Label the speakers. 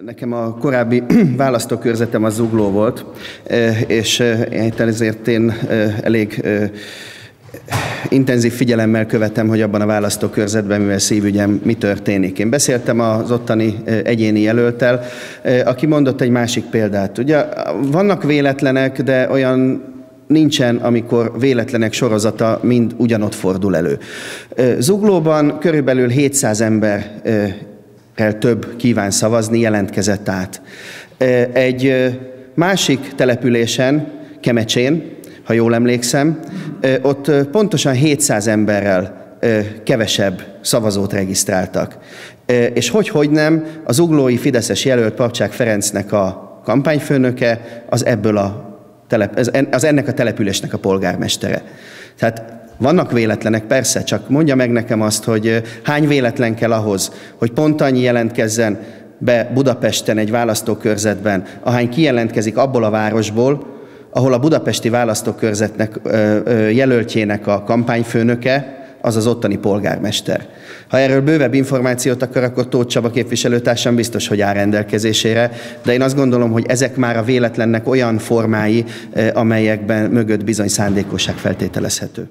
Speaker 1: Nekem a korábbi választókörzetem a Zugló volt, és ezért én elég intenzív figyelemmel követem, hogy abban a választókörzetben, mivel szívügyem, mi történik. Én beszéltem az ottani egyéni jelöltel, aki mondott egy másik példát. Ugye vannak véletlenek, de olyan nincsen, amikor véletlenek sorozata mind ugyanott fordul elő. Zuglóban körülbelül 700 ember el több kíván szavazni, jelentkezett át. Egy másik településen, Kemecsén, ha jól emlékszem, ott pontosan 700 emberrel kevesebb szavazót regisztráltak. És hogy, hogy nem, az uglói Fideszes jelölt Papcsák Ferencnek a kampányfőnöke az ebből a telep, az ennek a településnek a polgármestere. Tehát vannak véletlenek, persze, csak mondja meg nekem azt, hogy hány véletlen kell ahhoz, hogy pont annyi jelentkezzen be Budapesten egy választókörzetben, ahány kijelentkezik abból a városból, ahol a budapesti választókörzetnek jelöltjének a kampányfőnöke, az az ottani polgármester. Ha erről bővebb információt akar, akkor Tóth Csaba képviselőtársam biztos, hogy áll rendelkezésére, de én azt gondolom, hogy ezek már a véletlennek olyan formái, amelyekben mögött bizony szándékosság feltételezhető.